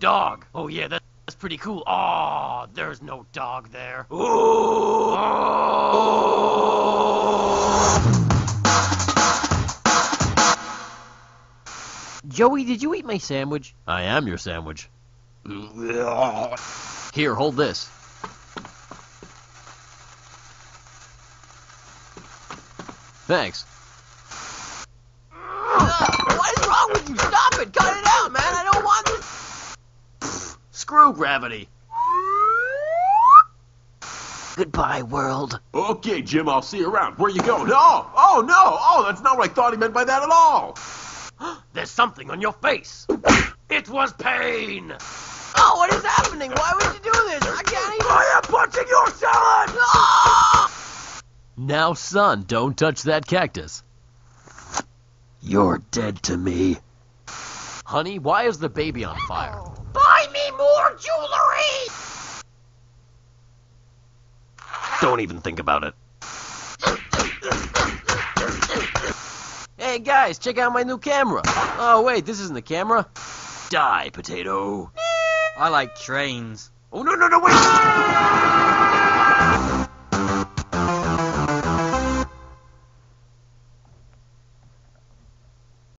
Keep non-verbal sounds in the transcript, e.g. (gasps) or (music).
Dog. Oh yeah, that, that's pretty cool. Aw, there's no dog there. Ooh. Joey, did you eat my sandwich? I am your sandwich. (laughs) Here, hold this. Thanks. (laughs) What is wrong with you? Stop it! Cut it out, man! I don't want this. Screw gravity. Goodbye, world. Okay, Jim, I'll see you around. Where you going? Oh, oh no! Oh, that's not what I thought he meant by that at all. (gasps) There's something on your face. It was pain. Oh, what is happening? Why would you do this? I can't even. I am punching your salad. Ah! Now, son, don't touch that cactus. You're dead to me. Honey, why is the baby on fire? Buy me more jewelry. Don't even think about it. Hey guys, check out my new camera. Oh wait, this isn't the camera. Die, potato. I like trains. Oh no no no wait!